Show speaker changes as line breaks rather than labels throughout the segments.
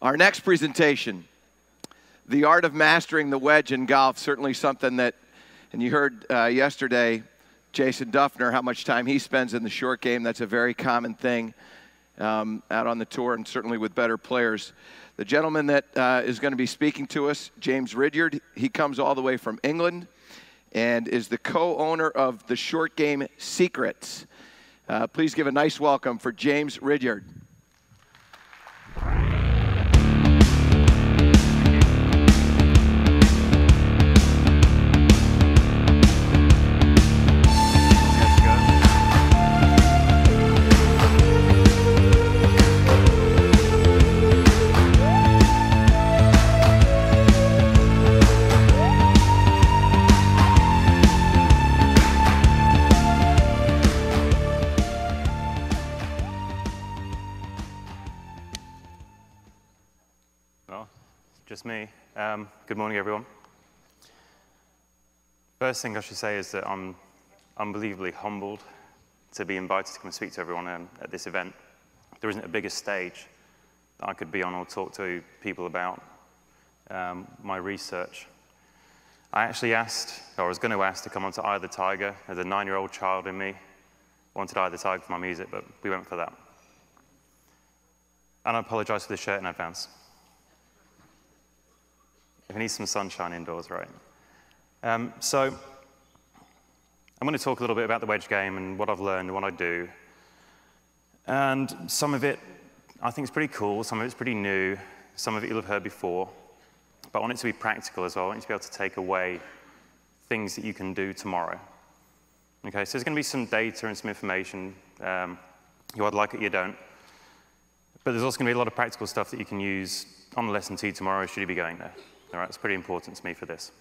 Our next presentation, The Art of Mastering the Wedge in Golf, certainly something that, and you heard uh, yesterday, Jason Dufner, how much time he spends in the short game. That's a very common thing um, out on the tour and certainly with better players. The gentleman that uh, is going to be speaking to us, James Ridyard, he comes all the way from England and is the co owner of the Short Game Secrets. Uh, please give a nice welcome for James Ridyard.
Um, good morning, everyone. First thing I should say is that I'm unbelievably humbled to be invited to come and speak to everyone um, at this event. There isn't a bigger stage that I could be on or talk to people about um, my research. I actually asked, or I was going to ask, to come onto Eye of the Tiger. As a nine-year-old child in me, wanted Eye of the Tiger for my music, but we went for that. And I apologize for the shirt in advance. We need some sunshine indoors, right? Um, so I'm going to talk a little bit about the wedge game and what I've learned and what I do. And some of it I think is pretty cool, some of it's pretty new, some of it you'll have heard before. But I want it to be practical as well. I want you to be able to take away things that you can do tomorrow. Okay, so there's going to be some data and some information. Um, you either like it, you don't. But there's also going to be a lot of practical stuff that you can use on lesson tee tomorrow, should you be going there. All right, it's pretty important to me for this.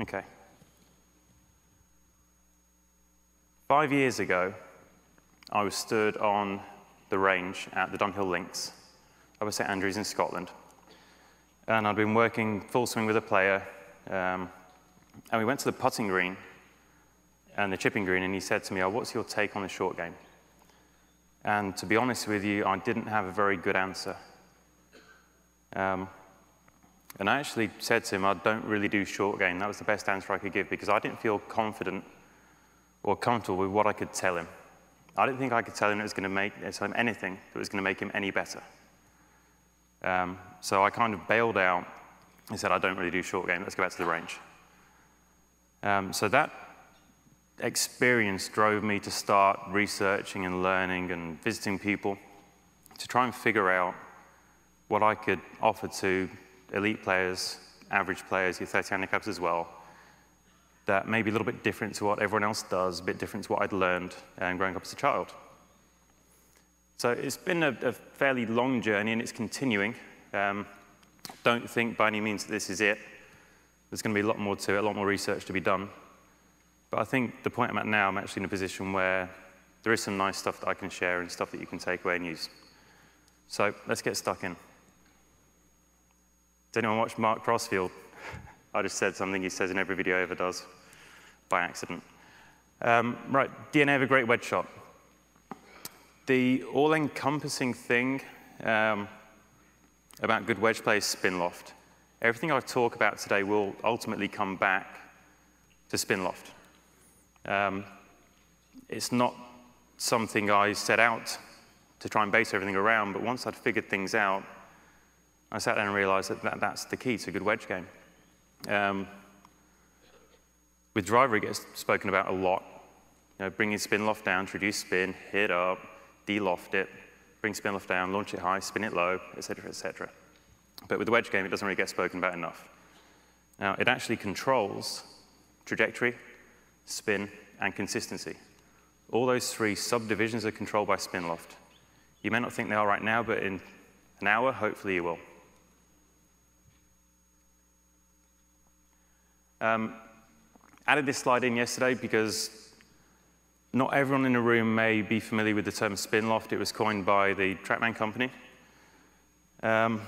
Okay. Five years ago, I was stood on the range at the Dunhill Links over St Andrews in Scotland. And I'd been working full swing with a player. Um, and we went to the putting green and the chipping green, and he said to me, oh, what's your take on the short game? And to be honest with you, I didn't have a very good answer. Um, and I actually said to him, I don't really do short game. That was the best answer I could give because I didn't feel confident or comfortable with what I could tell him. I didn't think I could tell him it was going to make tell him anything that was going to make him any better. Um, so I kind of bailed out and said, I don't really do short game. Let's go back to the range. Um, so that experience drove me to start researching and learning and visiting people to try and figure out what I could offer to elite players, average players, your 30 handicaps as well, that may be a little bit different to what everyone else does, a bit different to what I'd learned um, growing up as a child. So it's been a, a fairly long journey and it's continuing. Um, don't think by any means that this is it. There's going to be a lot more to it, a lot more research to be done. But I think the point I'm at now, I'm actually in a position where there is some nice stuff that I can share and stuff that you can take away and use. So let's get stuck in. Did anyone watch Mark Crossfield? I just said something he says in every video he ever does by accident. Um, right, DNA of a great wedge shot. The all-encompassing thing um, about good wedge play is spin loft. Everything I talk about today will ultimately come back to spin loft. Um, it's not something I set out to try and base everything around, but once I'd figured things out, I sat down and realized that, that that's the key to a good wedge game. Um, with driver, it gets spoken about a lot. You know, bringing spin loft down, to reduce spin, hit up, de-loft it, bring spin loft down, launch it high, spin it low, etc., etc. But with the wedge game, it doesn't really get spoken about enough. Now, it actually controls trajectory, spin, and consistency. All those three subdivisions are controlled by spin loft. You may not think they are right now, but in an hour, hopefully you will. Um, added this slide in yesterday because not everyone in the room may be familiar with the term spin loft. It was coined by the TrackMan company. Um,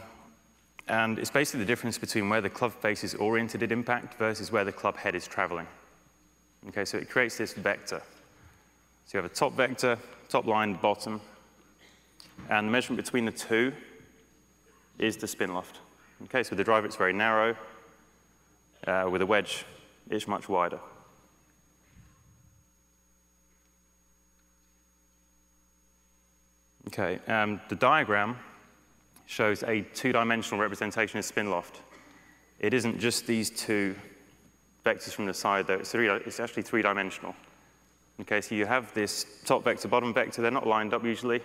and it's basically the difference between where the club face is oriented at impact versus where the club head is traveling. Okay, so it creates this vector. So you have a top vector, top line, bottom, and the measurement between the two is the spin loft. Okay, so the driver, it's very narrow. Uh, with a wedge, it's much wider. Okay, um, the diagram shows a two-dimensional representation of spin loft. It isn't just these two vectors from the side, though. It's, three, it's actually three-dimensional. Okay, so you have this top vector, bottom vector. They're not lined up usually.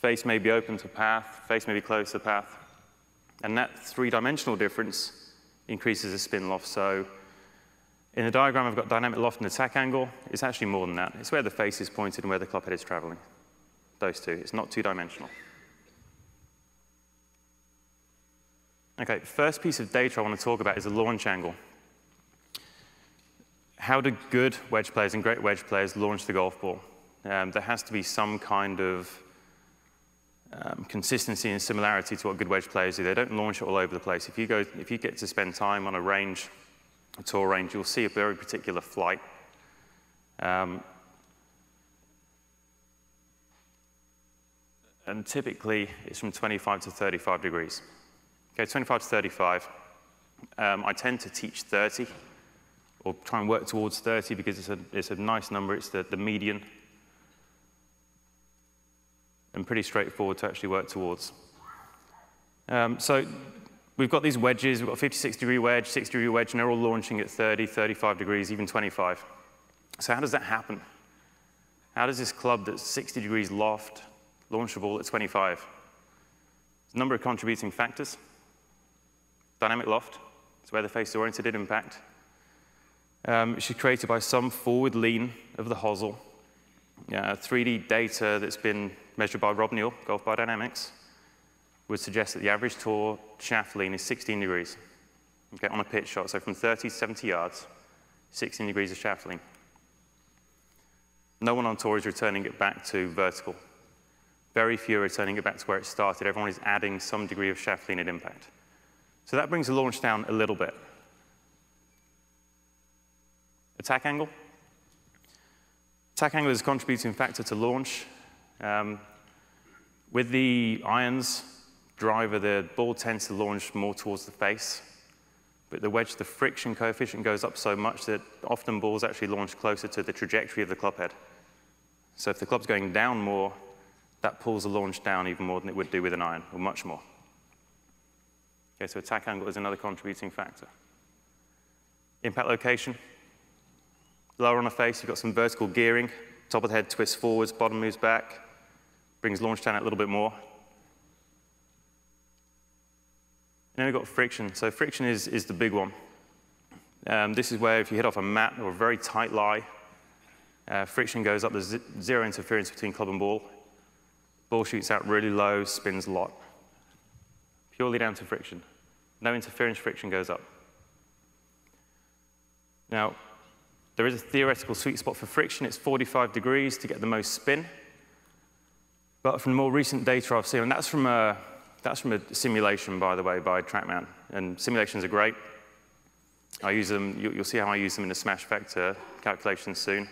Face may be open to path. Face may be closed to path. And that three-dimensional difference increases the spin loft. So in the diagram, I've got dynamic loft and attack angle. It's actually more than that. It's where the face is pointed and where the club head is traveling. Those two. It's not two-dimensional. Okay, first piece of data I want to talk about is the launch angle. How do good wedge players and great wedge players launch the golf ball? Um, there has to be some kind of um, consistency and similarity to what good wedge players do. They don't launch it all over the place. If you, go, if you get to spend time on a range, a tour range, you'll see a very particular flight. Um, and typically it's from 25 to 35 degrees. Okay, 25 to 35. Um, I tend to teach 30, or try and work towards 30 because it's a, it's a nice number, it's the, the median, and pretty straightforward to actually work towards. Um, so we've got these wedges, we've got a 56 degree wedge, 60 degree wedge, and they're all launching at 30, 35 degrees, even 25. So how does that happen? How does this club that's 60 degrees loft launch a ball at 25? There's a number of contributing factors. Dynamic loft, it's where the face is oriented impact. Um, is created by some forward lean of the hosel. Uh, 3D data that's been measured by Rob Neal, Golf Biodynamics, would suggest that the average tour shaft lean is 16 degrees okay, on a pitch shot. So from 30 to 70 yards, 16 degrees of shaft lean. No one on tour is returning it back to vertical. Very few are returning it back to where it started. Everyone is adding some degree of shaft lean at impact. So that brings the launch down a little bit. Attack angle. Attack angle is a contributing factor to launch. Um, with the irons driver, the ball tends to launch more towards the face. But the wedge, the friction coefficient goes up so much that often balls actually launch closer to the trajectory of the club head. So if the club's going down more, that pulls the launch down even more than it would do with an iron, or much more. Okay, so attack angle is another contributing factor. Impact location. Lower on the face, you've got some vertical gearing. Top of the head twists forwards, bottom moves back, brings launch down a little bit more. And then we've got friction. So friction is, is the big one. Um, this is where if you hit off a mat or a very tight lie, uh, friction goes up. There's zero interference between club and ball. Ball shoots out really low, spins a lot. Purely down to friction. No interference, friction goes up. Now, there is a theoretical sweet spot for friction. It's 45 degrees to get the most spin. But from the more recent data I've seen, and that's from a, that's from a simulation, by the way, by TrackMan. And simulations are great. I use them, you'll see how I use them in the smash vector calculations soon.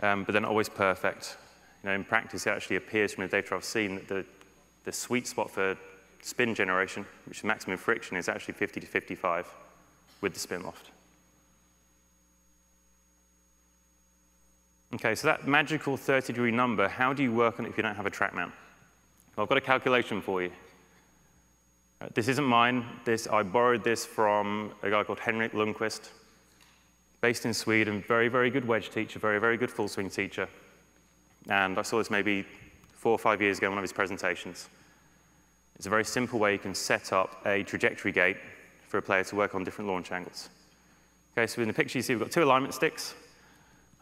Um, but they're not always perfect. You know, in practice, it actually appears from the data I've seen that the, the sweet spot for spin generation, which is maximum friction, is actually 50 to 55 with the spin loft. Okay, so that magical 30 degree number, how do you work on it if you don't have a TrackMan? Well, I've got a calculation for you. Uh, this isn't mine. This, I borrowed this from a guy called Henrik Lundqvist, based in Sweden, very, very good wedge teacher, very, very good full swing teacher. And I saw this maybe four or five years ago in one of his presentations. It's a very simple way you can set up a trajectory gate for a player to work on different launch angles. Okay, so in the picture you see we've got two alignment sticks.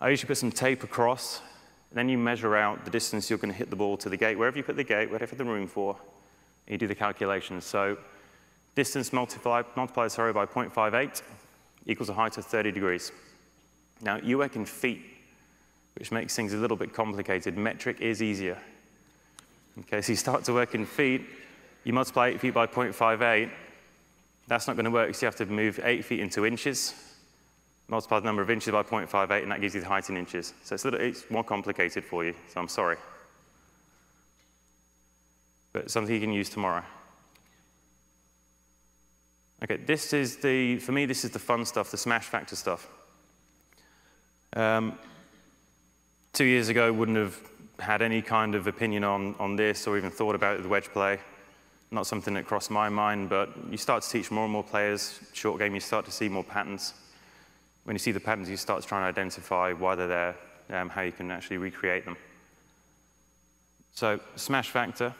I usually put some tape across, and then you measure out the distance you're going to hit the ball to the gate. Wherever you put the gate, whatever the room for, you do the calculations. So distance multiplied, multiplied sorry, by 0.58 equals a height of 30 degrees. Now, you work in feet, which makes things a little bit complicated. Metric is easier. Okay, so you start to work in feet, you multiply 8 feet by 0.58, that's not going to work, so you have to move 8 feet into inches. Multiply the number of inches by 0.58, and that gives you the height in inches. So it's, a little, it's more complicated for you, so I'm sorry. But something you can use tomorrow. Okay, this is the, for me, this is the fun stuff, the smash factor stuff. Um, two years ago, wouldn't have had any kind of opinion on, on this or even thought about the wedge play. Not something that crossed my mind, but you start to teach more and more players short game, you start to see more patterns. When you see the patterns, you start trying to identify why they're there, um, how you can actually recreate them. So smash factor,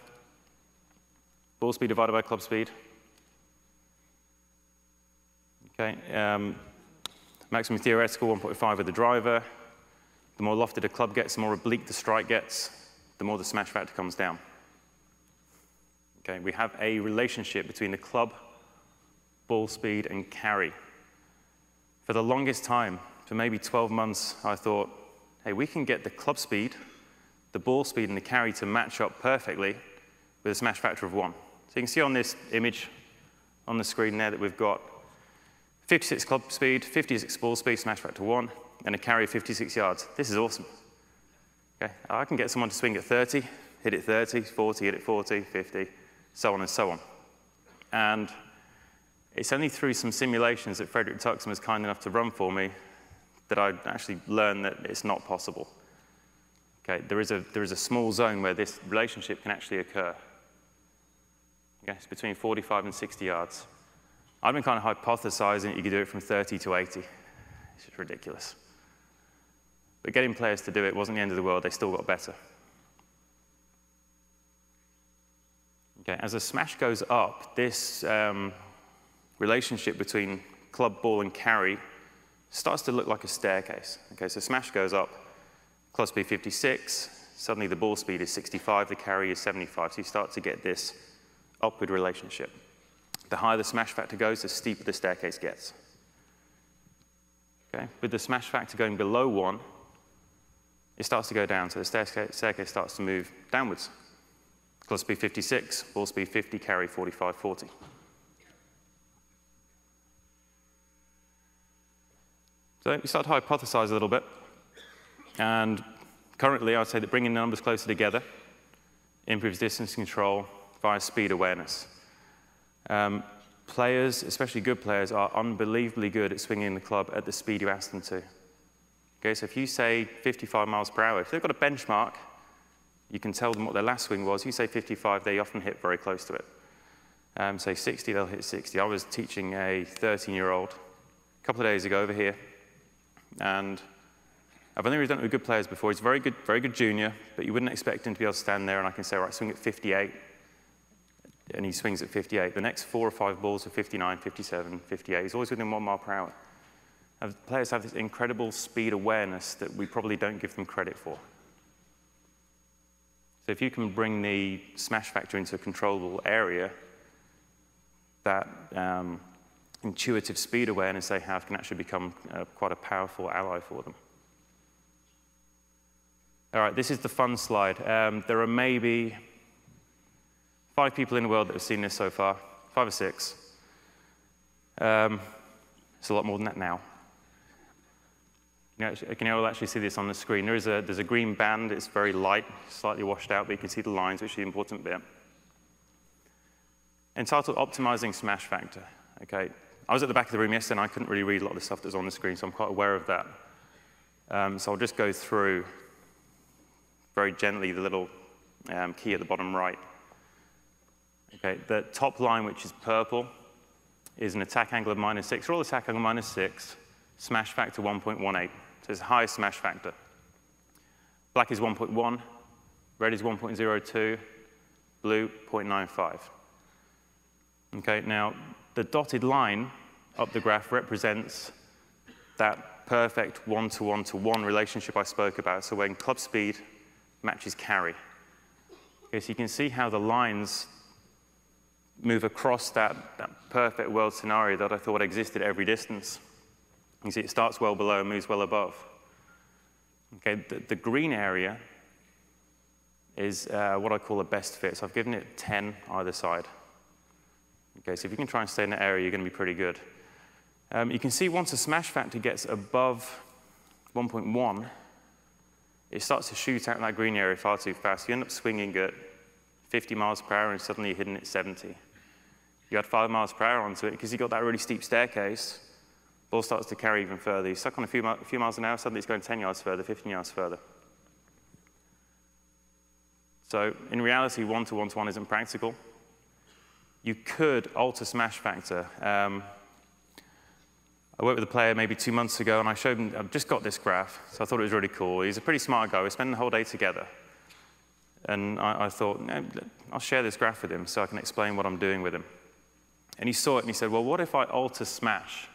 ball speed divided by club speed. Okay, um, maximum theoretical 1.5 with the driver, the more lofted a club gets, the more oblique the strike gets, the more the smash factor comes down. Okay, we have a relationship between the club, ball speed, and carry. For the longest time, for maybe 12 months, I thought, hey, we can get the club speed, the ball speed, and the carry to match up perfectly with a smash factor of one. So you can see on this image on the screen there that we've got 56 club speed, 56 ball speed, smash factor one, and a carry of 56 yards. This is awesome. Okay, I can get someone to swing at 30, hit it 30, 40, hit it 40, 50, so on and so on. And it's only through some simulations that Fredrik Tuxen was kind enough to run for me that I actually learned that it's not possible. Okay, there is a, there is a small zone where this relationship can actually occur. Okay, it's between 45 and 60 yards. I've been kind of hypothesizing you could do it from 30 to 80. It's just ridiculous. But getting players to do it wasn't the end of the world. They still got better. Okay, as a smash goes up, this um, relationship between club, ball, and carry starts to look like a staircase. Okay, so smash goes up, club speed 56, suddenly the ball speed is 65, the carry is 75. So you start to get this upward relationship. The higher the smash factor goes, the steeper the staircase gets. Okay? With the smash factor going below 1, it starts to go down, so the staircase, staircase starts to move downwards. Club speed 56, ball speed 50, carry 45, 40. So we start to hypothesize a little bit. And currently, I'd say that bringing the numbers closer together improves distance control via speed awareness. Um, players, especially good players, are unbelievably good at swinging the club at the speed you ask them to. Okay, so if you say 55 miles per hour, if they've got a benchmark, you can tell them what their last swing was. You say 55, they often hit very close to it. Um, say 60, they'll hit 60. I was teaching a 13-year-old a couple of days ago over here, and I've only really done it with good players before. He's very good, very good junior, but you wouldn't expect him to be able to stand there and I can say, right, swing at 58, and he swings at 58. The next four or five balls are 59, 57, 58. He's always within one mile per hour And players have this incredible speed awareness that we probably don't give them credit for. So if you can bring the smash factor into a controllable area, that um, intuitive speed awareness they have can actually become uh, quite a powerful ally for them. All right, this is the fun slide. Um, there are maybe five people in the world that have seen this so far, five or six. Um, it's a lot more than that now. You can all actually see this on the screen. There is a, there's a green band. It's very light, slightly washed out, but you can see the lines, which is the important bit. Entitled Optimizing Smash Factor. Okay, I was at the back of the room yesterday, and I couldn't really read a lot of the stuff that's on the screen, so I'm quite aware of that. Um, so I'll just go through very gently the little um, key at the bottom right. Okay, the top line, which is purple, is an attack angle of minus 6. Roll attack angle minus 6, smash factor 1.18. So it's a high smash factor. Black is 1.1, red is 1.02, blue 0.95. Okay, now the dotted line up the graph represents that perfect one-to-one-to-one -one relationship I spoke about. So when club speed matches carry. Okay, so you can see how the lines move across that, that perfect world scenario that I thought existed at every distance. You see it starts well below and moves well above. Okay, the, the green area is uh, what I call a best fit. So I've given it 10 either side. Okay, so if you can try and stay in that area, you're going to be pretty good. Um, you can see once the smash factor gets above 1.1, it starts to shoot out in that green area far too fast. You end up swinging at 50 miles per hour and suddenly you're hitting at 70. You add five miles per hour onto it because you've got that really steep staircase, ball starts to carry even further. You suck on a few, a few miles an hour, suddenly it's going 10 yards further, 15 yards further. So in reality, one-to-one-to-one isn't practical. You could alter smash factor. Um, I worked with a player maybe two months ago, and I showed him, I've just got this graph, so I thought it was really cool. He's a pretty smart guy. We're spending the whole day together. And I, I thought, no, I'll share this graph with him so I can explain what I'm doing with him. And he saw it and he said, well, what if I alter smash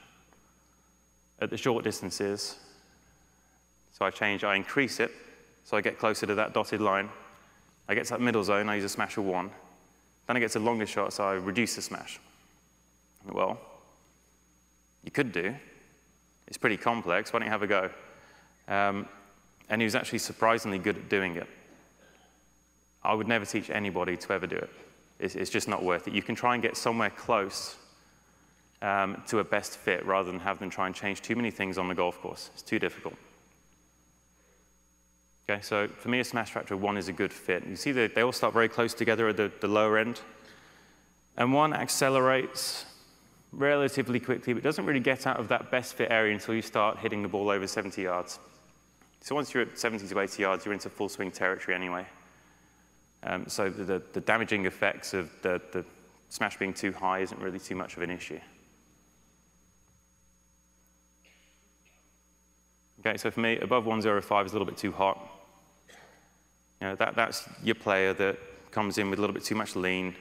at the short distances? So I change, I increase it, so I get closer to that dotted line. I get to that middle zone, I use a smash of one. Then I get to longer shots, so I reduce the smash. Well, you could do. It's pretty complex. Why don't you have a go? Um, and he was actually surprisingly good at doing it. I would never teach anybody to ever do it. It's, it's just not worth it. You can try and get somewhere close um, to a best fit rather than have them try and change too many things on the golf course. It's too difficult. Okay, so for me, a smash factor of one is a good fit. You see that they all start very close together at the, the lower end. And one accelerates relatively quickly, but doesn't really get out of that best fit area until you start hitting the ball over 70 yards. So once you're at 70 to 80 yards, you're into full swing territory anyway. Um, so the, the, damaging effects of the, the smash being too high isn't really too much of an issue. Okay, so for me, above 105 is a little bit too hot. You know, that, that's your player that comes in with a little bit too much lean,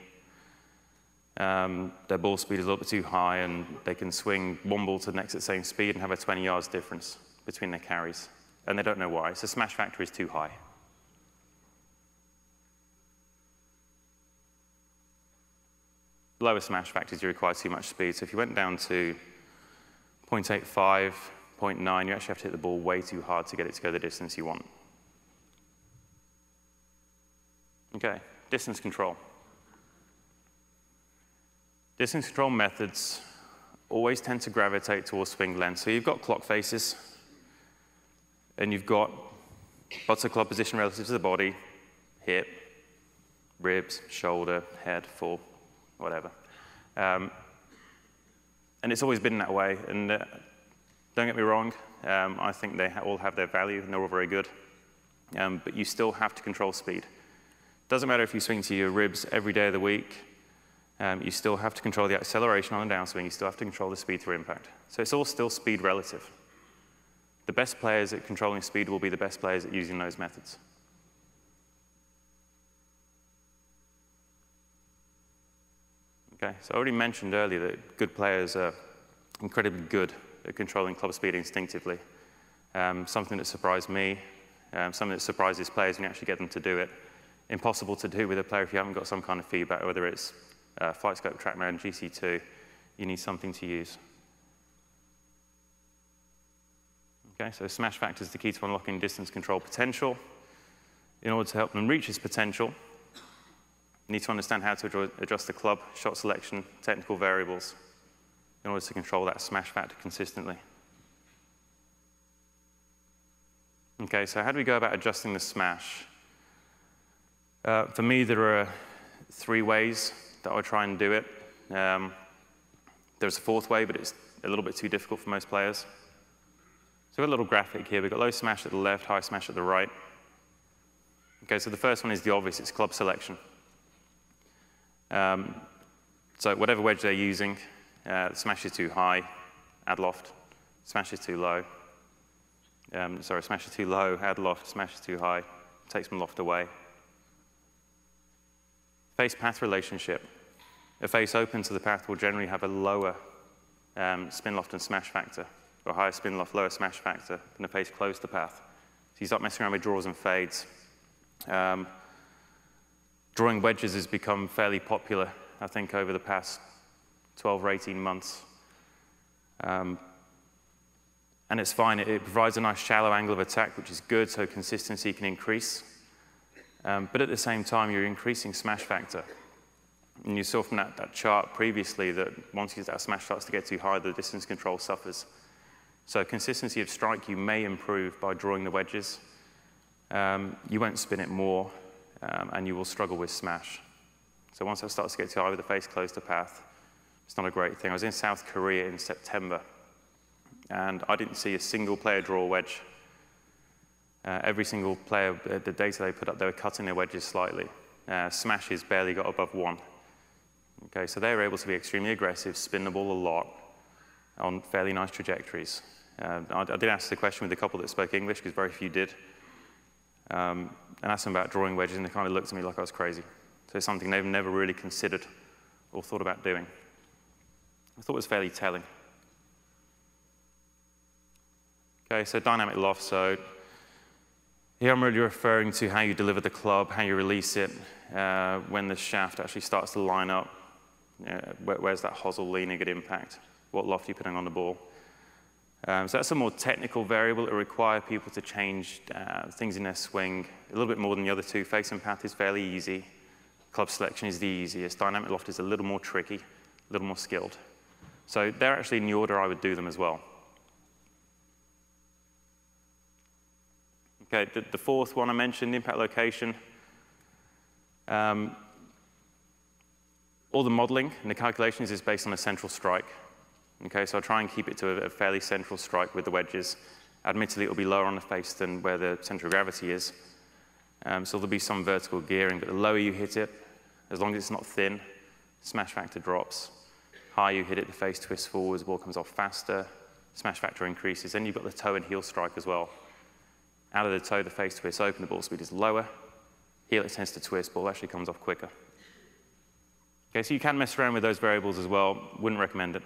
um, their ball speed is a little bit too high, and they can swing one ball to the next at the same speed and have a 20 yards difference between their carries. And they don't know why. So smash factor is too high. Lower smash factors, you require too much speed. So if you went down to 0.85, 0.9, you actually have to hit the ball way too hard to get it to go the distance you want. Okay, distance control. Distance control methods always tend to gravitate towards swing length. So you've got clock faces, and you've got buttock club position relative to the body, hip, ribs, shoulder, head, full, whatever. Um, and it's always been that way. And uh, don't get me wrong, um, I think they ha all have their value, and they're all very good. Um, but you still have to control speed. Doesn't matter if you swing to your ribs every day of the week, um, you still have to control the acceleration on the downswing. You still have to control the speed through impact. So it's all still speed relative. The best players at controlling speed will be the best players at using those methods. Okay, so I already mentioned earlier that good players are incredibly good at controlling club speed instinctively. Um, something that surprised me, um, something that surprises players when you actually get them to do it. Impossible to do with a player if you haven't got some kind of feedback, whether it's uh, FlightScope, TrackMan, and GC2, you need something to use. Okay, so smash factor is the key to unlocking distance control potential. In order to help them reach this potential, you need to understand how to adjust the club, shot selection, technical variables in order to control that smash factor consistently. Okay, so how do we go about adjusting the smash? Uh, for me, there are three ways that I try and do it. Um, there's a fourth way, but it's a little bit too difficult for most players. So we've got a little graphic here. We've got low smash at the left, high smash at the right. Okay, so the first one is the obvious. It's club selection. Um, so whatever wedge they're using, uh, smash is too high, add loft. Smash is too low. Um, sorry, smash is too low, add loft. Smash is too high, takes some loft away. Face path relationship. A face open to the path will generally have a lower um, spin loft and smash factor, or higher spin loft, lower smash factor than a face close to the path. So you start messing around with draws and fades. Um, drawing wedges has become fairly popular, I think, over the past 12 or 18 months. Um, and it's fine. It, it, provides a nice shallow angle of attack, which is good, so consistency can increase. Um, but at the same time, you're increasing smash factor. And you saw from that, that chart previously that once that smash starts to get too high, the distance control suffers. So consistency of strike you may improve by drawing the wedges. Um, you won't spin it more, um, and you will struggle with smash. So once that starts to get too high with the face close to path, it's not a great thing. I was in South Korea in September, and I didn't see a single player draw a wedge. Uh, every single player, uh, the data they put up, they were cutting their wedges slightly. Uh, smashes barely got above one. Okay, so they were able to be extremely aggressive, spin the ball a lot on fairly nice trajectories. Uh, I, I, did ask the question with a couple that spoke English, because very few did, um, and asked them about drawing wedges, and they kind of looked at me like I was crazy. So it's something they've never really considered or thought about doing. I thought it was fairly telling. Okay, so dynamic loft. So here I'm really referring to how you deliver the club, how you release it, uh, when the shaft actually starts to line up. Uh, where, where's that hosel leaning at impact? What loft are you putting on the ball? Um, so that's a more technical variable that require people to change uh, things in their swing a little bit more than the other two. Face and path is fairly easy. Club selection is the easiest. Dynamic loft is a little more tricky, a little more skilled. So they're actually in the order I would do them as well. Okay, the, the fourth one I mentioned, impact location. Um, all the modeling and the calculations is based on a central strike. Okay, so I'll try and keep it to a, a fairly central strike with the wedges. Admittedly, it'll be lower on the face than where the center of gravity is. Um, so there'll be some vertical gearing, but the lower you hit it, as long as it's not thin, smash factor drops higher you hit it, the face twists forwards, ball comes off faster, smash factor increases. Then you've got the toe and heel strike as well. Out of the toe, the face twists open, the ball speed is lower. Heel, it tends to twist, ball actually comes off quicker. Okay, so you can mess around with those variables as well. Wouldn't recommend it.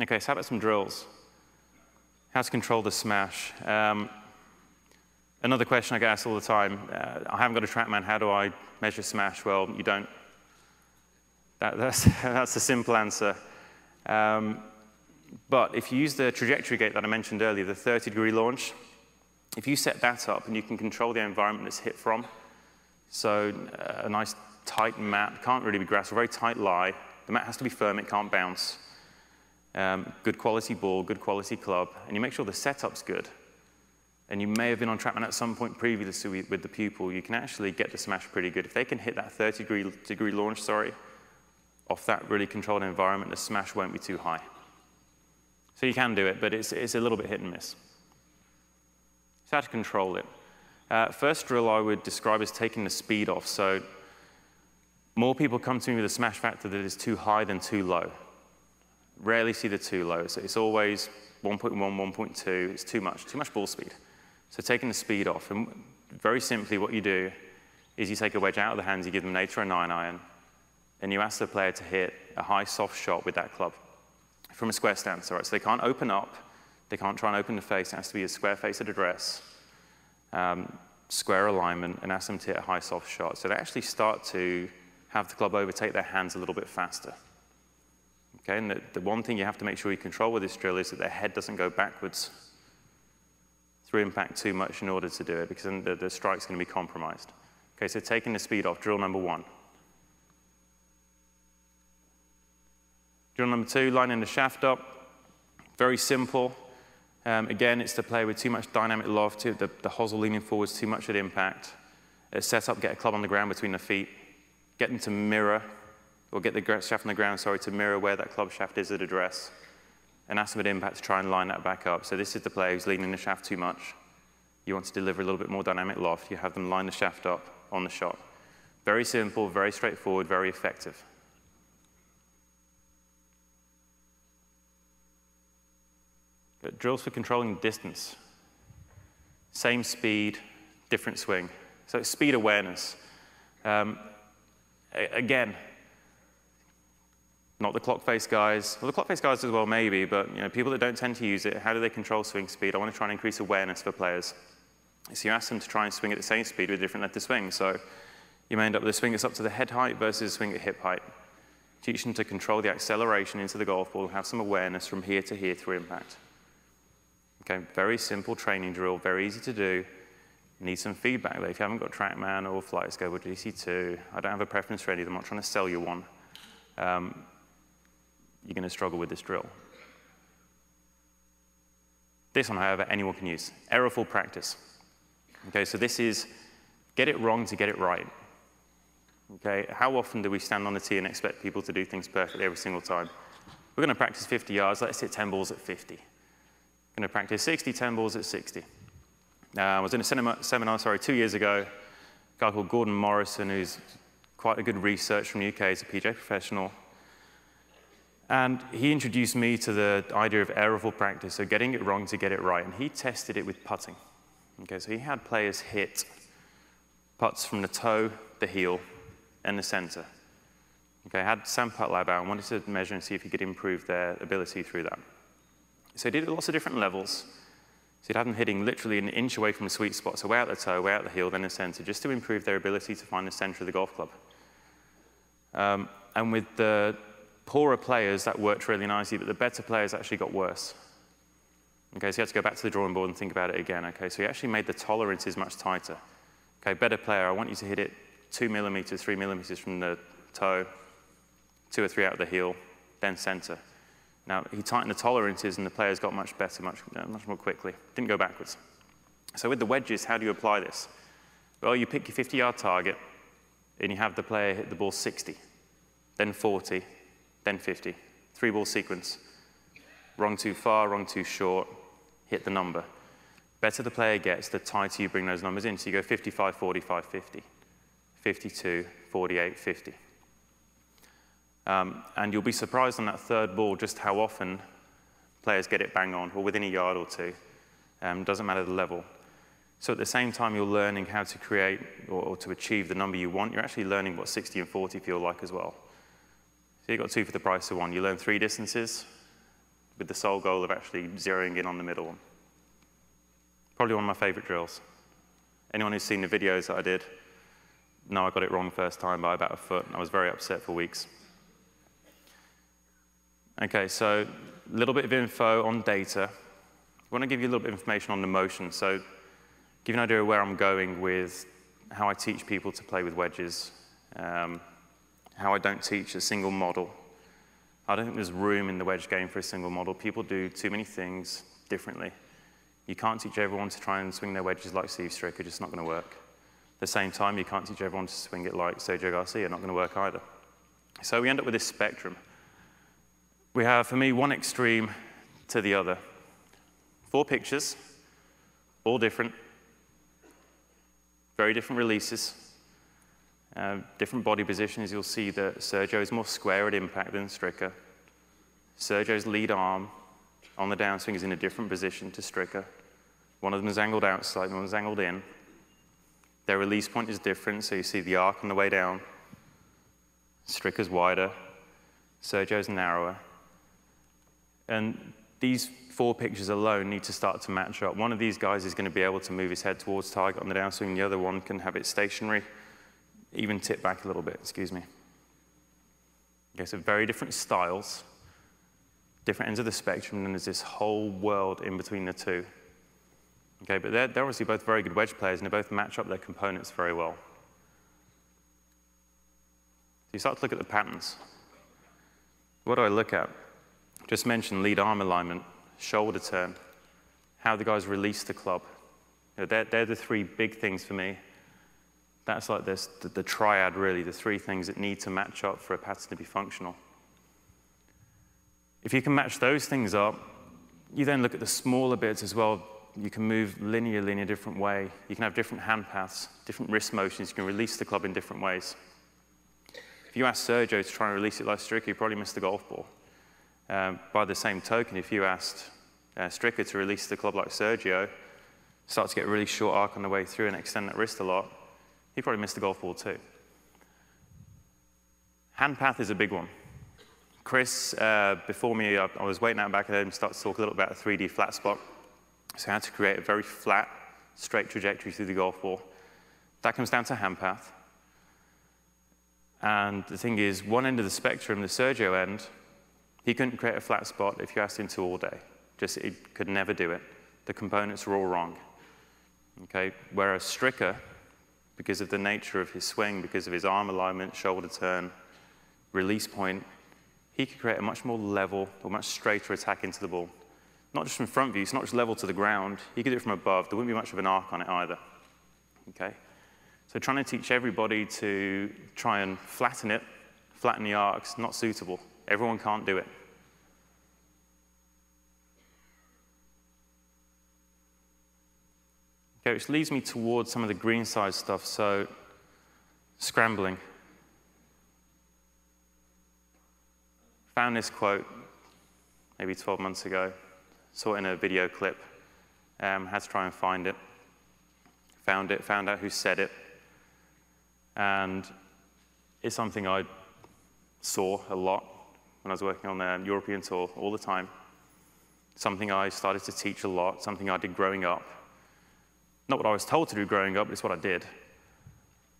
Okay, so how about some drills? How to control the smash? Um, another question I get asked all the time. Uh, I haven't got a TrackMan. How do I measure smash? Well, you don't that, that's, that's a simple answer. Um, but if you use the trajectory gate that I mentioned earlier, the 30 degree launch, if you set that up and you can control the environment it's hit from, so uh, a nice tight mat, can't really be grass, a very tight lie, the mat has to be firm, it can't bounce. Um, good quality ball, good quality club, and you make sure the setup's good. And you may have been on TrackMan at some point previously with the pupil, you can actually get the smash pretty good. If they can hit that 30 degree, degree launch, sorry, off that really controlled environment, the smash won't be too high. So you can do it, but it's, it's a little bit hit and miss. So how to control it? Uh, first drill I would describe as taking the speed off. So more people come to me with a smash factor that is too high than too low. Rarely see the too low. So it's always 1.1, 1.2. It's too much, too much ball speed. So taking the speed off. And very simply, what you do is you take a wedge out of the hands, you give them an 8 or a 9 iron, and you ask the player to hit a high soft shot with that club from a square stance. All right, so they can't open up, they can't try and open the face. It has to be a square face at address, um, square alignment, and ask them to hit a high soft shot. So they actually start to have the club overtake their hands a little bit faster. Okay, and the, the one thing you have to make sure you control with this drill is that their head doesn't go backwards through impact too much in order to do it, because then the, the strike's going to be compromised. Okay, so taking the speed off, drill number one. Drill number two, lining the shaft up. Very simple. Um, again, it's to play with too much dynamic loft, the, the hosel leaning forwards too much at impact. Uh, set up, get a club on the ground between the feet. Get them to mirror, or get the shaft on the ground, sorry, to mirror where that club shaft is at address. And ask them at impact to try and line that back up. So this is the player who's leaning the shaft too much. You want to deliver a little bit more dynamic loft. You have them line the shaft up on the shot. Very simple, very straightforward, very effective. But drills for controlling distance. Same speed, different swing. So it's speed awareness. Um, again, not the clock face guys. Well, the clock face guys as well, maybe, but you know, people that don't tend to use it, how do they control swing speed? I want to try and increase awareness for players. So you ask them to try and swing at the same speed with a different length of swing. So you may end up with a swing that's up to the head height versus a swing at hip height. Teach them to control the acceleration into the golf ball, and have some awareness from here to here through impact. Okay, very simple training drill, very easy to do. Need some feedback though. If you haven't got TrackMan or FlightScope or GC2, I don't have a preference for any of them. I'm not trying to sell you one. Um, you're going to struggle with this drill. This one, however, anyone can use. Errorful practice. Okay, so this is get it wrong to get it right. Okay, how often do we stand on the tee and expect people to do things perfectly every single time? We're going to practice 50 yards. Let's hit 10 balls at 50. Going to practice 60, 10 balls at 60. Uh, I was in a cinema, seminar, sorry, two years ago. A guy called Gordon Morrison, who's quite a good research from the UK, he's a PGA professional. And he introduced me to the idea of errorful practice, so getting it wrong to get it right. And he tested it with putting. Okay, so he had players hit putts from the toe, the heel, and the center. Okay, had SAM PuttLab out and wanted to measure and see if he could improve their ability through that. So he did it at lots of different levels. So he'd have them hitting literally an inch away from the sweet spot, so way out the toe, way out the heel, then the center, just to improve their ability to find the center of the golf club. Um, and with the poorer players, that worked really nicely, but the better players actually got worse. Okay, so you had to go back to the drawing board and think about it again. Okay, so he actually made the tolerances much tighter. Okay, better player, I want you to hit it two millimeters, three millimeters from the toe, two or three out of the heel, then center. Now, he tightened the tolerances and the players got much better, much, uh, much more quickly. Didn't go backwards. So with the wedges, how do you apply this? Well, you pick your 50-yard target, and you have the player hit the ball 60, then 40, then 50. Three ball sequence. Wrong too far, wrong too short, hit the number. Better the player gets, the tighter you bring those numbers in. So you go 55, 45, 50, 52, 48, 50. Um, and you'll be surprised on that third ball just how often players get it bang on, or within a yard or two. Um, doesn't matter the level. So at the same time you're learning how to create or, or to achieve the number you want, you're actually learning what 60 and 40 feel like as well. So you've got two for the price of one. You learn three distances with the sole goal of actually zeroing in on the middle one. Probably one of my favorite drills. Anyone who's seen the videos that I did, know I got it wrong first time by about a foot. And I was very upset for weeks. Okay, so a little bit of info on data. I want to give you a little bit of information on the motion. So give you an idea of where I'm going with how I teach people to play with wedges. Um, how I don't teach a single model. I don't think there's room in the wedge game for a single model. People do too many things differently. You can't teach everyone to try and swing their wedges like Steve Stricker, just not going to work. At the same time, you can't teach everyone to swing it like Sergio Garcia, it's not going to work either. So we end up with this spectrum. We have, for me, one extreme to the other. Four pictures, all different, very different releases, uh, different body positions, you'll see that Sergio is more square at impact than Stricker. Sergio's lead arm on the downswing is in a different position to Stricker. One of them is angled outside, one is angled in. Their release point is different, so you see the arc on the way down. Stricker's wider, Sergio's narrower. And these four pictures alone need to start to match up. One of these guys is going to be able to move his head towards target on the downswing, the other one can have it stationary even tip back a little bit, excuse me. Okay, so very different styles, different ends of the spectrum, and there's this whole world in between the two. Okay, but they're, they're obviously both very good wedge players, and they both match up their components very well. So you start to look at the patterns. What do I look at? Just mentioned lead arm alignment, shoulder turn, how the guys release the club. You know, they're, they're the three big things for me that's like this, the, the triad, really, the three things that need to match up for a pattern to be functional. If you can match those things up, you then look at the smaller bits as well. You can move linearly in a different way. You can have different hand paths, different wrist motions. You can release the club in different ways. If you ask Sergio to try and release it like Stricker, you probably miss the golf ball. Um, by the same token, if you asked uh, Stricker to release the club like Sergio, start to get a really short arc on the way through and extend that wrist a lot, he probably missed the golf ball too. Hand path is a big one. Chris, uh, before me, I, I, was waiting out back at home, started to talk a little about a 3D flat spot. So how to create a very flat, straight trajectory through the golf ball. That comes down to hand path. And the thing is, one end of the spectrum, the Sergio end, he couldn't create a flat spot if you asked him to all day. Just, he could never do it. The components were all wrong. Okay, whereas Stricker, because of the nature of his swing, because of his arm alignment, shoulder turn, release point, he could create a much more level or much straighter attack into the ball. Not just from front view, it's not just level to the ground. He could do it from above. There wouldn't be much of an arc on it either. Okay? So trying to teach everybody to try and flatten it, flatten the arcs, not suitable. Everyone can't do it. Okay, which leads me towards some of the green side stuff. So, scrambling. Found this quote maybe 12 months ago. Saw it in a video clip. Um, had to try and find it. Found it, found out who said it. And it's something I saw a lot when I was working on the European tour all the time. Something I started to teach a lot, something I did growing up. Not what I was told to do growing up, but it's what I did.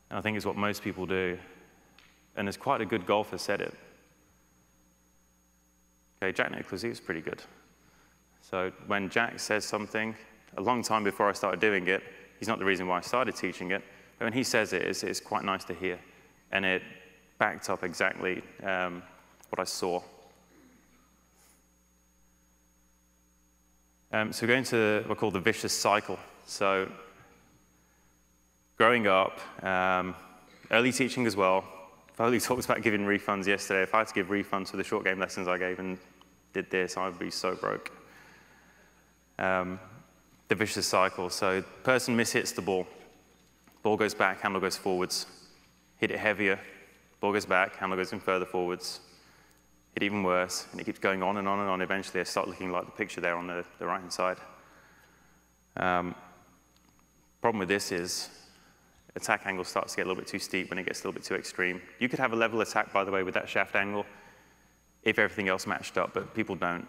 And I think it's what most people do. And as quite a good golfer said it. Okay, Jack Nicklaus, he was pretty good. So when Jack says something, a long time before I started doing it, he's not the reason why I started teaching it, but when he says it, it's, it's quite nice to hear. And it backed up exactly um, what I saw. Um, so going to what I call the vicious cycle. So growing up, um, early teaching as well. Foley talked about giving refunds yesterday. If I had to give refunds for the short game lessons I gave and did this, I would be so broke. Um, the vicious cycle. So person mishits the ball. Ball goes back, handle goes forwards. Hit it heavier, ball goes back, handle goes in further forwards. Even worse, and it keeps going on and on and on. Eventually, I start looking like the picture there on the, the right-hand side. Um, problem with this is attack angle starts to get a little bit too steep when it gets a little bit too extreme. You could have a level attack, by the way, with that shaft angle if everything else matched up, but people don't.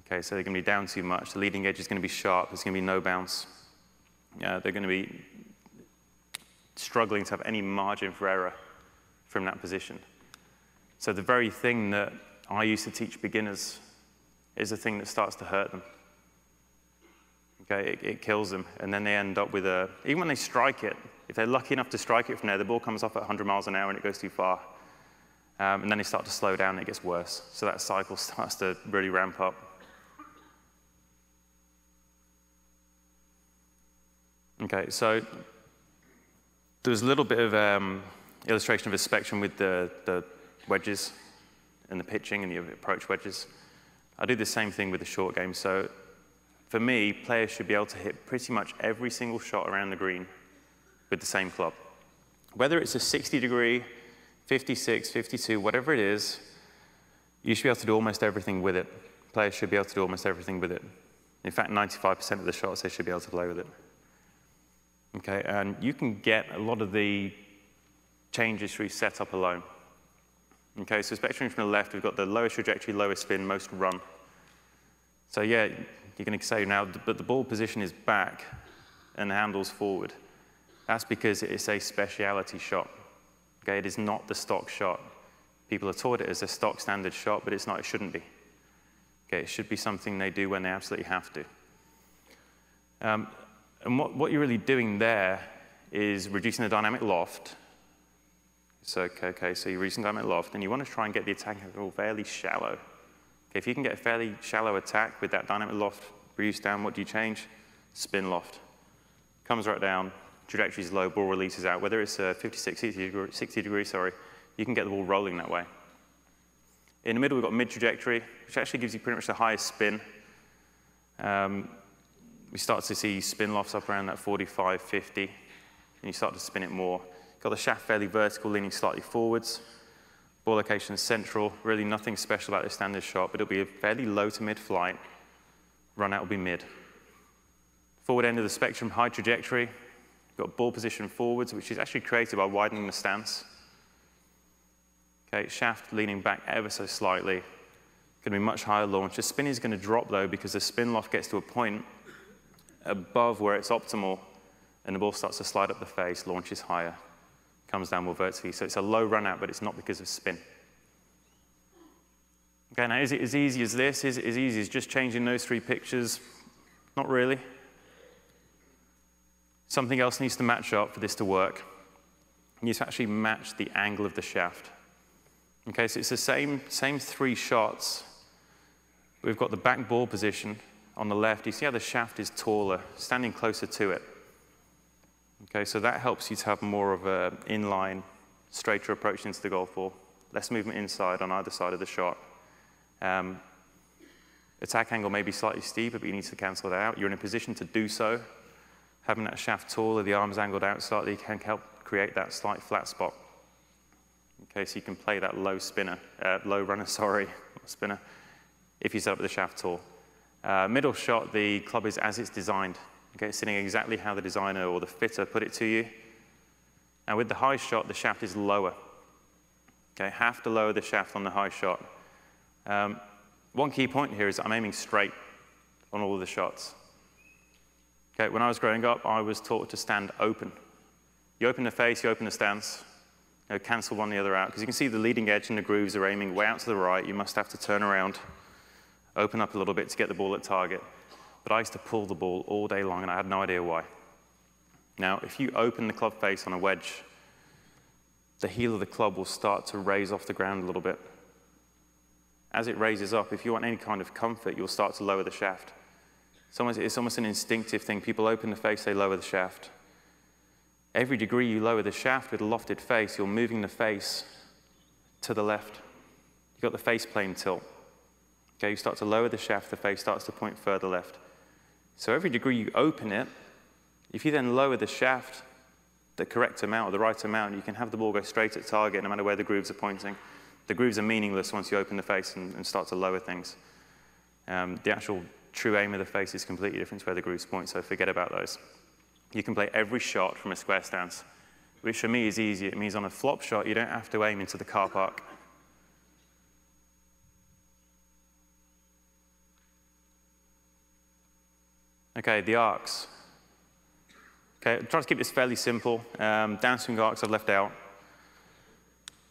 Okay, so they're going to be down too much. The leading edge is going to be sharp. There's going to be no bounce. Uh, they're going to be struggling to have any margin for error from that position. So the very thing that I used to teach beginners is the thing that starts to hurt them. Okay, it, it, kills them, and then they end up with a, even when they strike it, if they're lucky enough to strike it from there, the ball comes off at 100 miles an hour and it goes too far. Um, and then they start to slow down and it gets worse. So that cycle starts to really ramp up. Okay, so there's a little bit of um, illustration of a spectrum with the, the wedges and the pitching and the approach wedges. I do the same thing with the short game. So for me, players should be able to hit pretty much every single shot around the green with the same club. Whether it's a 60 degree, 56, 52, whatever it is, you should be able to do almost everything with it. Players should be able to do almost everything with it. In fact, 95% of the shots they should be able to play with it. Okay, and you can get a lot of the changes through setup alone. Okay, so spectrum from the left, we've got the lowest trajectory, lowest spin, most run. So yeah, you're going to say now, but the ball position is back and the handle's forward. That's because it's a speciality shot. Okay, it is not the stock shot. People are taught it as a stock standard shot, but it's not, it shouldn't be. Okay, it should be something they do when they absolutely have to. Um, and what, what you're really doing there is reducing the dynamic loft. So, okay, so reducing the dynamic loft, and you want to try and get the attack angle fairly shallow. Okay, if you can get a fairly shallow attack with that dynamic loft reduced down, what do you change? Spin loft. Comes right down, trajectory is low, ball releases out. Whether it's a 56, 60 degree, 60 degree, sorry, you can get the ball rolling that way. In the middle, we've got mid trajectory, which actually gives you pretty much the highest spin. Um, we start to see spin lofts up around that 45, 50, and you start to spin it more. Got the shaft fairly vertical, leaning slightly forwards. Ball location central, really nothing special about this standard shot, but it'll be a fairly low to mid flight. Run out will be mid. Forward end of the spectrum, high trajectory. Got ball position forwards, which is actually created by widening the stance. Okay, shaft leaning back ever so slightly. Going to be much higher launch. The spin is going to drop though because the spin loft gets to a point above where it's optimal, and the ball starts to slide up the face, launches higher, comes down more vertically. So it's a low run out, but it's not because of spin. Okay, now is it as easy as this? Is it as easy as just changing those three pictures? Not really. Something else needs to match up for this to work. You need to actually match the angle of the shaft. Okay, so it's the same, same three shots. We've got the back ball position on the left. You see how the shaft is taller, standing closer to it. Okay, so that helps you to have more of an inline, straighter approach into the golf ball. Less movement inside on either side of the shot. Um, attack angle may be slightly steeper, but you need to cancel that out. You're in a position to do so. Having that shaft taller, the arms angled out slightly can help create that slight flat spot. Okay, so you can play that low spinner, uh, low runner, sorry, spinner, if you set up the shaft tall. Uh, middle shot, the club is as it's designed. Okay, sitting exactly how the designer or the fitter put it to you. And with the high shot, the shaft is lower. Okay, have to lower the shaft on the high shot. Um, one key point here is I'm aiming straight on all of the shots. Okay, when I was growing up, I was taught to stand open. You open the face, you open the stance, you know, cancel one the other out. Because you can see the leading edge and the grooves are aiming way out to the right. You must have to turn around, open up a little bit to get the ball at target. But I used to pull the ball all day long, and I had no idea why. Now, if you open the club face on a wedge, the heel of the club will start to raise off the ground a little bit. As it raises up, if you want any kind of comfort, you'll start to lower the shaft. It's almost, it's almost an instinctive thing. People open the face, they lower the shaft. Every degree you lower the shaft with a lofted face, you're moving the face to the left. You've got the face plane tilt. Okay, you start to lower the shaft, the face starts to point further left. So every degree you open it, if you then lower the shaft the correct amount or the right amount, you can have the ball go straight at target no matter where the grooves are pointing. The grooves are meaningless once you open the face and, and start to lower things. Um, the actual true aim of the face is completely different to where the grooves point, so forget about those. You can play every shot from a square stance, which for me is easy. It means on a flop shot, you don't have to aim into the car park. Okay, the arcs. Okay, I'm trying to keep this fairly simple. Um, downswing arcs I've left out.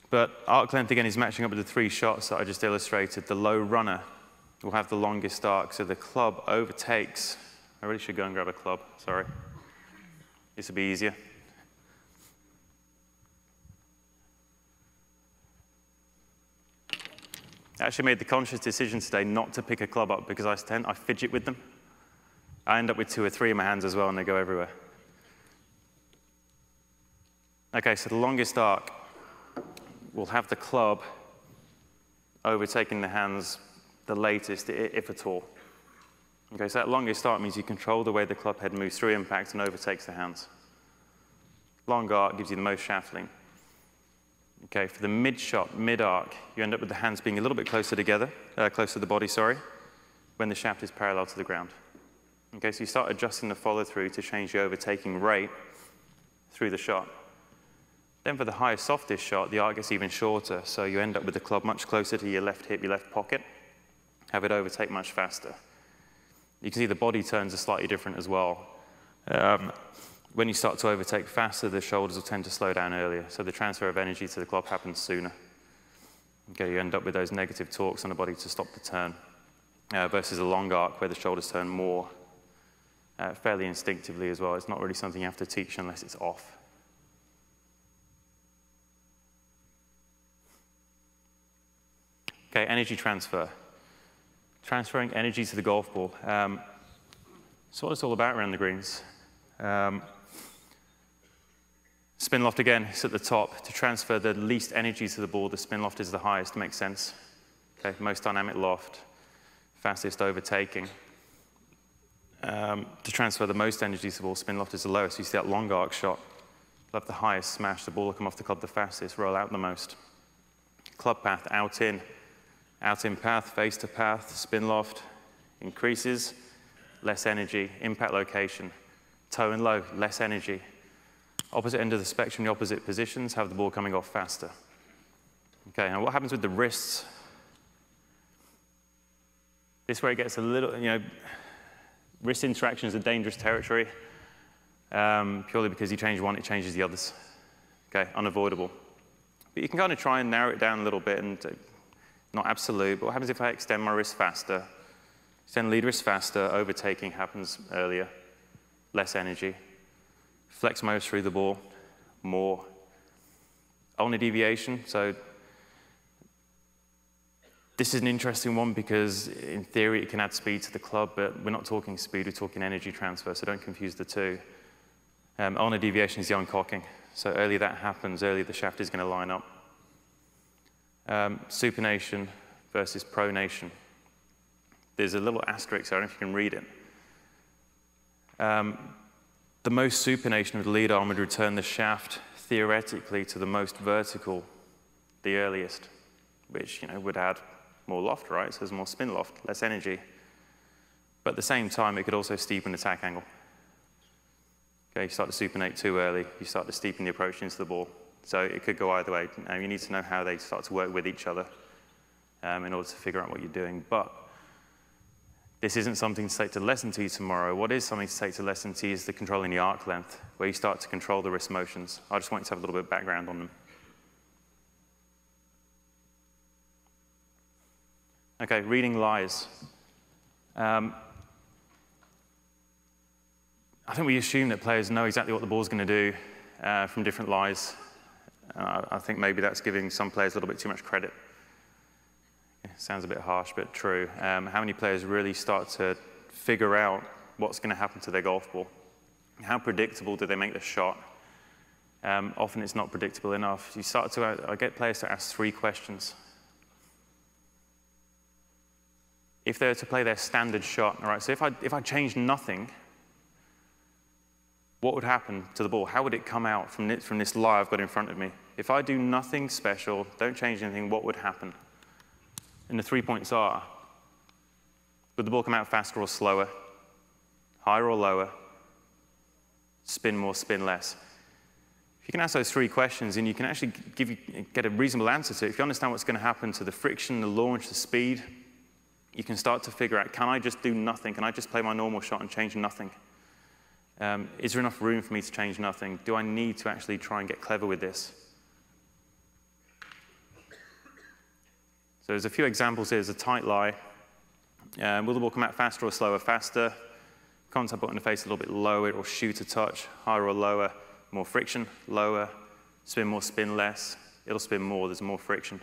But arc length, again, is matching up with the three shots that I just illustrated. The low runner will have the longest arc, so the club overtakes. I really should go and grab a club, sorry. This would be easier. I actually made the conscious decision today not to pick a club up because I, tend, I fidget with them. I end up with two or three in my hands as well, and they go everywhere. Okay, so the longest arc will have the club overtaking the hands the latest, if at all. Okay, so that longest arc means you control the way the club head moves through impact and overtakes the hands. Long arc gives you the most shaft lean. Okay, for the mid shot, mid arc, you end up with the hands being a little bit closer together, uh, closer to the body, sorry, when the shaft is parallel to the ground. Okay, so you start adjusting the follow through to change the overtaking rate through the shot. Then for the higher, softest shot, the arc gets even shorter, so you end up with the club much closer to your left hip, your left pocket, have it overtake much faster. You can see the body turns are slightly different as well. Um, when you start to overtake faster, the shoulders will tend to slow down earlier, so the transfer of energy to the club happens sooner. Okay, you end up with those negative torques on the body to stop the turn, uh, versus a long arc where the shoulders turn more, uh, fairly instinctively as well. It's not really something you have to teach unless it's off. Okay, energy transfer transferring energy to the golf ball. Um, what it's all about around the greens. Um, spin loft again is at the top. To transfer the least energy to the ball, the spin loft is the highest, makes sense. Okay, most dynamic loft, fastest overtaking. Um, to transfer the most energy to the ball, spin loft is the lowest. You see that long arc shot. Love the highest smash, the ball will come off the club the fastest, roll out the most. Club path, out in, out in path, face to path, spin loft, increases, less energy, impact location, toe and low, less energy. Opposite end of the spectrum, the opposite positions, have the ball coming off faster. Okay, now what happens with the wrists? This is where it gets a little, you know, wrist interaction is a dangerous territory, um, purely because you change one, it changes the others. Okay, unavoidable. But you can kind of try and narrow it down a little bit and not absolute, but what happens if I extend my wrist faster? Extend lead wrist faster, overtaking happens earlier, less energy. flex most through the ball, more. Ulnar deviation, so this is an interesting one because in theory it can add speed to the club, but we're not talking speed, we're talking energy transfer, so don't confuse the two. Um, ulnar deviation is the uncocking. So early that happens, early the shaft is going to line up. Um, supination versus pronation. There's a little asterisk, I don't know if you can read it. Um, the most supination of the lead arm would return the shaft theoretically to the most vertical, the earliest, which you know would add more loft, right? So there's more spin loft, less energy. But at the same time, it could also steepen attack angle. Okay, you start to supinate too early, you start to steepen the approach into the ball. So it could go either way. You need to know how they start to work with each other um, in order to figure out what you're doing. But this isn't something to take to lesson to you tomorrow. What is something to take to lesson to you is the controlling the arc length, where you start to control the wrist motions. I just want you to have a little bit of background on them. Okay, reading lies. Um, I think we assume that players know exactly what the ball's going to do uh, from different lies. Uh, I think maybe that's giving some players a little bit too much credit. It sounds a bit harsh, but true. Um, how many players really start to figure out what's going to happen to their golf ball? How predictable do they make the shot? Um, often it's not predictable enough. You start to, uh, I get players to ask three questions. If they were to play their standard shot, all right, so if I, if I changed nothing, what would happen to the ball? How would it come out from this, from this lie I've got in front of me? If I do nothing special, don't change anything, what would happen? And the three points are, would the ball come out faster or slower? Higher or lower? Spin more, spin less? If you can ask those three questions and you can actually give you, get a reasonable answer to it, if you understand what's going to happen to the friction, the launch, the speed, you can start to figure out, can I just do nothing? Can I just play my normal shot and change nothing? Um, is there enough room for me to change nothing? Do I need to actually try and get clever with this? So there's a few examples here. There's a tight lie. Um, will the ball come out faster or slower? Faster. Contact the face a little bit lower. It will shoot a touch. Higher or lower. More friction. Lower. Spin more, spin less. It'll spin more. There's more friction.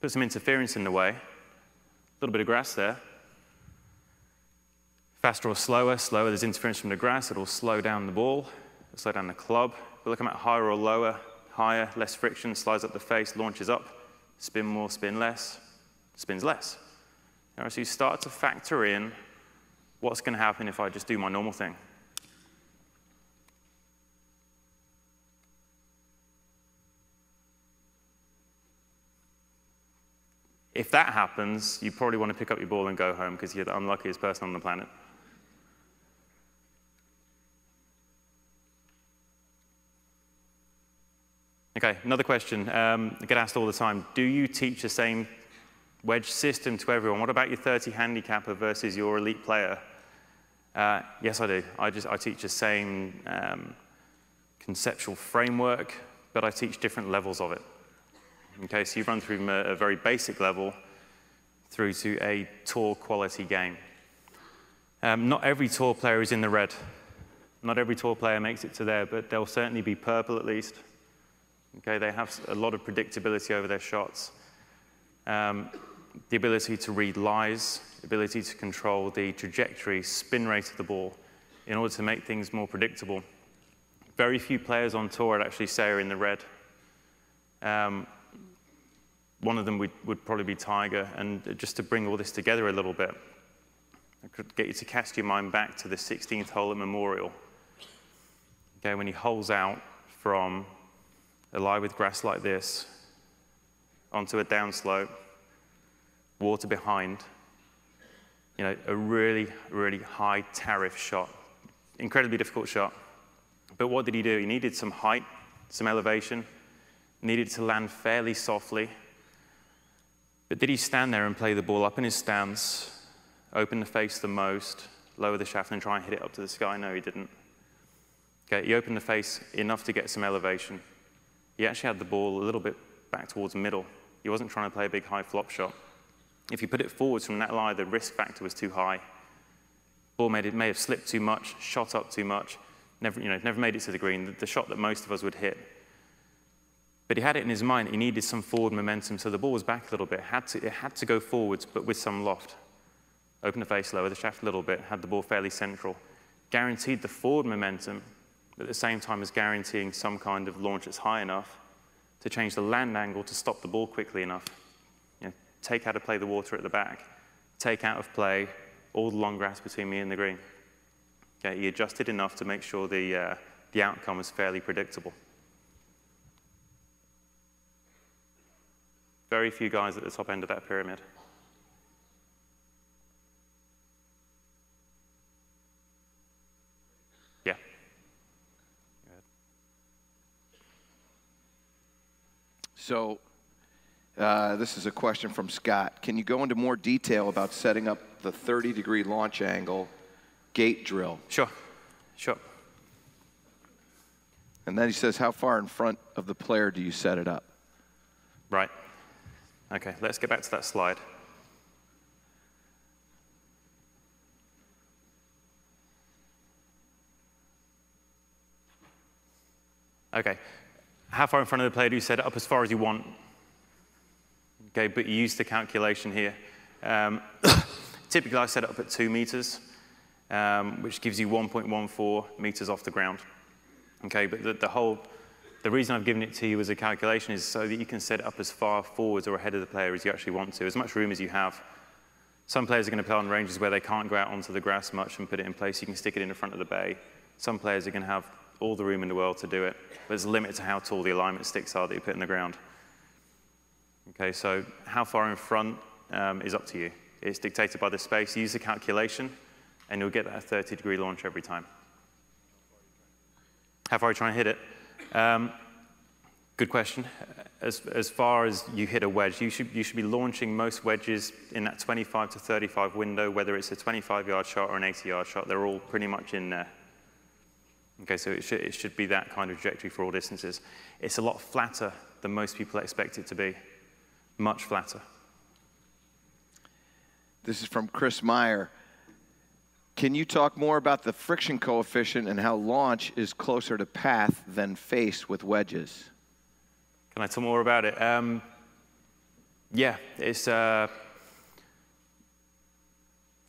Put some interference in the way little bit of grass there. Faster or slower, slower, there's interference from the grass, it'll slow down the ball, slow down the club. We're looking at higher or lower, higher, less friction, slides up the face, launches up, spin more, spin less, spins less. Now, so you start to factor in what's going to happen if I just do my normal thing. If that happens, you probably want to pick up your ball and go home because you're the unluckiest person on the planet. Okay, another question. Um, I get asked all the time. Do you teach the same wedge system to everyone? What about your 30 handicapper versus your elite player? Uh, yes, I do. I, just, I teach the same um, conceptual framework, but I teach different levels of it. Okay, so you run through from a very basic level through to a tour quality game. Um, not every tour player is in the red. Not every tour player makes it to there, but they'll certainly be purple at least. Okay, they have a lot of predictability over their shots. Um, the ability to read lies, ability to control the trajectory, spin rate of the ball in order to make things more predictable. Very few players on tour would actually say are in the red. Um, one of them would, would probably be Tiger. And just to bring all this together a little bit, I could get you to cast your mind back to the 16th hole at Memorial. Okay, when he holes out from a lie with grass like this onto a downslope, water behind, you know, a really, really high tariff shot. Incredibly difficult shot. But what did he do? He needed some height, some elevation, needed to land fairly softly, but did he stand there and play the ball up in his stance, open the face the most, lower the shaft and try and hit it up to the sky? No, he didn't. Okay, he opened the face enough to get some elevation. He actually had the ball a little bit back towards middle. He wasn't trying to play a big high flop shot. If you put it forwards from that lie, the risk factor was too high. Ball may, it may have slipped too much, shot up too much. never, you know, never made it to the green, the, the shot that most of us would hit. But he had it in his mind, he needed some forward momentum, so the ball was back a little bit. It had to, it had to go forwards, but with some loft. Open the face, lower the shaft a little bit, had the ball fairly central. Guaranteed the forward momentum, at the same time as guaranteeing some kind of launch that's high enough to change the land angle to stop the ball quickly enough. You know, take out of play the water at the back, take out of play all the long grass between me and the green. Okay, he adjusted enough to make sure the, uh, the outcome was fairly predictable. Very few guys at the top end of that pyramid. Yeah.
So, uh, this is a question from Scott. Can you go into more detail about setting up the 30 degree launch angle gate drill?
Sure, sure.
And then he says, How far in front of the player do you set it up?
Right. Okay, let's get back to that slide. Okay, how far in front of the player do you set it up as far as you want? Okay, but you use the calculation here. Um, typically, I set it up at two meters, um, which gives you 1.14 meters off the ground. Okay, but the, the whole the reason I've given it to you as a calculation is so that you can set it up as far forwards or ahead of the player as you actually want to, as much room as you have. Some players are going to play on ranges where they can't go out onto the grass much and put it in place. You can stick it in the front of the bay. Some players are going to have all the room in the world to do it, but there's a limit to how tall the alignment sticks are that you put in the ground. Okay, so how far in front um, is up to you. It's dictated by the space. Use the calculation, and you'll get that 30 degree launch every time. How far are you trying to hit it? Um, good question. As, as far as you hit a wedge, you should, you should be launching most wedges in that 25 to 35 window, whether it's a 25 yard shot or an 80 yard shot, they're all pretty much in there. Okay, so it should, it should be that kind of trajectory for all distances. It's a lot flatter than most people expect it to be, much flatter.
This is from Chris Meyer. Can you talk more about the friction coefficient and how launch is closer to path than face with wedges?
Can I talk more about it? Um, yeah, it's uh,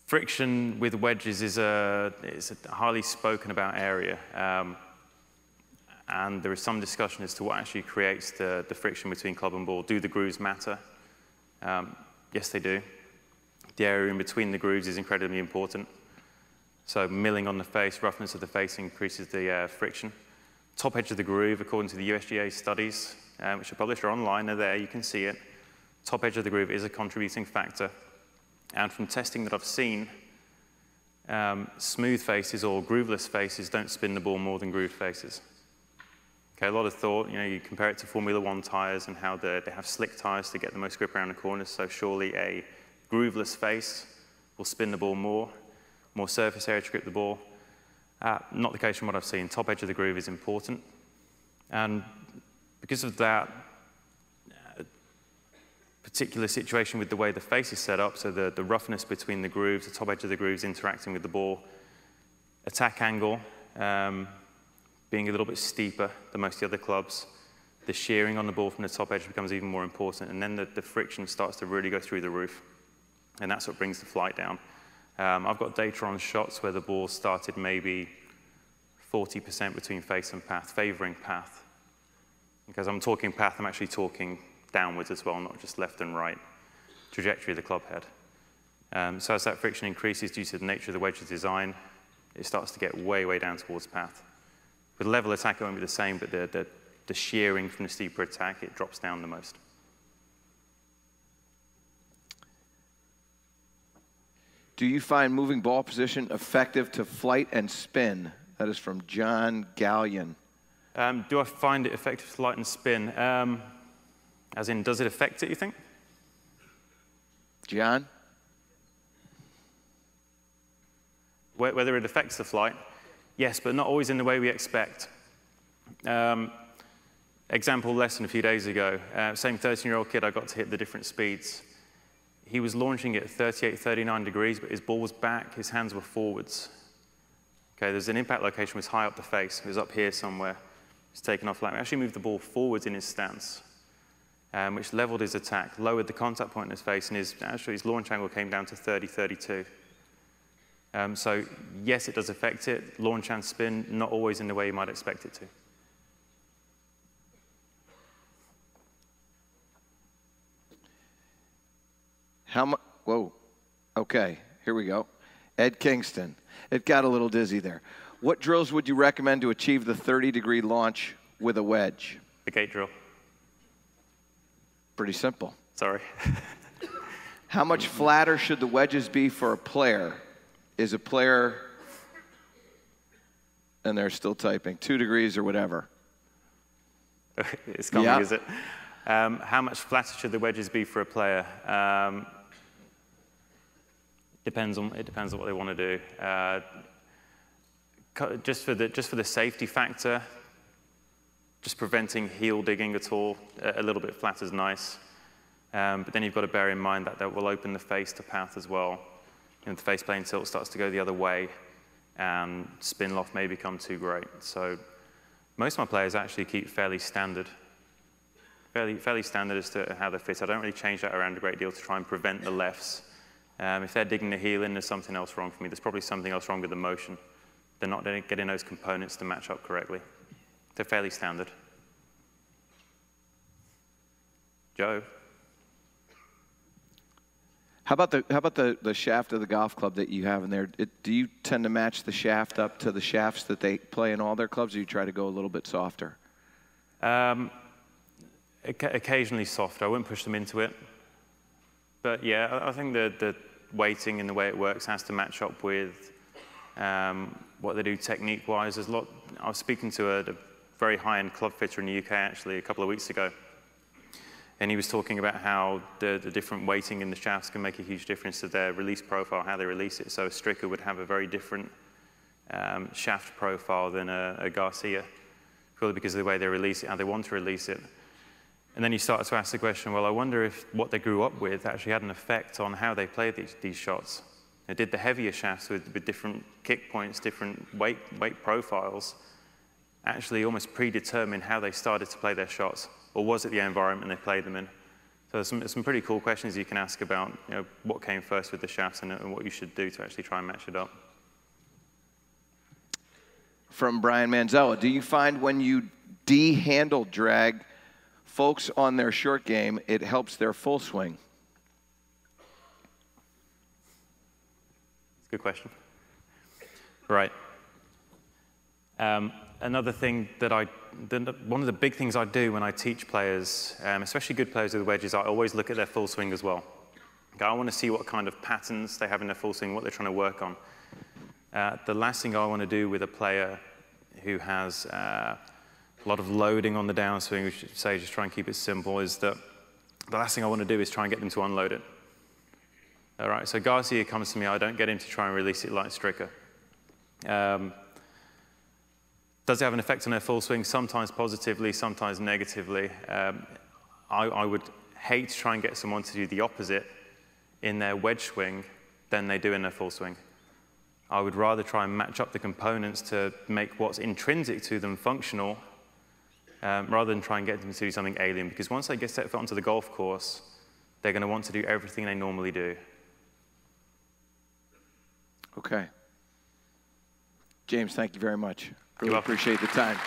friction with wedges is a, it's a highly spoken about area. Um, and there is some discussion as to what actually creates the, the friction between club and ball. Do the grooves matter? Um, yes, they do. The area in between the grooves is incredibly important. So milling on the face, roughness of the face increases the uh, friction. Top edge of the groove, according to the USGA studies, uh, which are published or online, they're there, you can see it. Top edge of the groove is a contributing factor. And from testing that I've seen, um, smooth faces or grooveless faces don't spin the ball more than grooved faces. Okay, a lot of thought, you know, you compare it to Formula One tires and how they have slick tires to get the most grip around the corners, so surely a grooveless face will spin the ball more more surface area to grip the ball. Uh, not the case from what I've seen. Top edge of the groove is important. And because of that uh, particular situation with the way the face is set up, so the, the roughness between the grooves, the top edge of the grooves interacting with the ball, attack angle um, being a little bit steeper than most of the other clubs, the shearing on the ball from the top edge becomes even more important, and then the, the friction starts to really go through the roof. And that's what brings the flight down. Um, I've got data on shots where the ball started maybe 40% between face and path, favoring path. Because I'm talking path, I'm actually talking downwards as well, not just left and right trajectory of the club head. Um, so as that friction increases due to the nature of the wedge's design, it starts to get way, way down towards path. With level attack, it won't be the same, but the, the, the shearing from the steeper attack, it drops down the most.
Do you find moving ball position effective to flight and spin? That is from John Gallion.
Um, do I find it effective to flight and spin? Um, as in, does it affect it, you think?
John?
Whether it affects the flight? Yes, but not always in the way we expect. Um, example lesson a few days ago. Uh, same 13 year old kid, I got to hit the different speeds. He was launching at 38, 39 degrees, but his ball was back, his hands were forwards. Okay, there's an impact location was high up the face. It was up here somewhere. He's taken off. We actually moved the ball forwards in his stance, um, which leveled his attack, lowered the contact point in his face, and his, actually his launch angle came down to 30, 32. Um, so yes, it does affect it. Launch and spin, not always in the way you might expect it to.
How much? Whoa. Okay, here we go. Ed Kingston. It got a little dizzy there. What drills would you recommend to achieve the 30 degree launch with a wedge?
The gate drill.
Pretty simple.
Sorry.
How much flatter should the wedges be for a player? Is a player, and they're still typing, two degrees or whatever?
it's coming,
Yeah.
is it? Um, how much flatter should the wedges be for a player? Um, depends on it depends on what they want to do. Uh, just for the just for the safety factor, just preventing heel digging at all, a, little bit flat is nice. Um, but then you've got to bear in mind that that will open the face to path as well. And the face plane tilt starts to go the other way, and spin loft may become too great. So most of my players actually keep fairly standard fairly, fairly standard as to how they fit. I don't really change that around a great deal to try and prevent the lefts. Um, if they're digging the heel in, there's something else wrong for me. There's probably something else wrong with the motion. They're not getting those components to match up correctly. They're fairly standard. Joe?
How about the how about the, the shaft of the golf club that you have in there? It, do you tend to match the shaft up to the shafts that they play in all their clubs, or you try to go a little bit softer?
Um, occasionally soft. I wouldn't push them into it. But yeah, I I think the, the weighting and the way it works has to match up with um, what they do technique-wise. There's a lot. I was speaking to a, a very high-end club fitter in the UK actually a couple of weeks ago, and he was talking about how the, the different weighting in the shafts can make a huge difference to their release profile, how they release it. So a Stricker would have a very different um, shaft profile than a, a Garcia, purely because of the way they release it, how they want to release it. And then you start to ask the question, well, I wonder if what they grew up with actually had an effect on how they played these, these shots. Did the heavier shafts with, with different kick points, different weight, weight profiles, actually almost predetermine how they started to play their shots? Or was it the environment they played them in? So there's some, some pretty cool questions you can ask about you know, what came first with the shafts and, and what you should do to actually try and match it up.
From Brian Manzella, do you find when you de-handle drag folks on their short game, it helps their full swing?
Good question. Right. Um, another thing that I, one of the big things I do when I teach players, um, especially good players with wedges, I always look at their full swing as well. Okay, I want to see what kind of patterns they have in their full swing, what they're trying to work on. Uh, the last thing I want to do with a player who has uh, a lot of loading on the downswing, which say just try and keep it simple, is that the last thing I want to do is try and get them to unload it. All right, so Garcia comes to me, I don't get him to try and release it like Stricker. Um, does it have an effect on their full swing? Sometimes positively, sometimes negatively. Um, I, I would hate to try and get someone to do the opposite in their wedge swing than they do in their full swing. I would rather try and match up the components to make what's intrinsic to them functional um, rather than try and get them to do something alien. Because once they get set foot onto the golf course, they're going to want to do everything they normally do.
Okay. James, thank you very much. Really appreciate the time.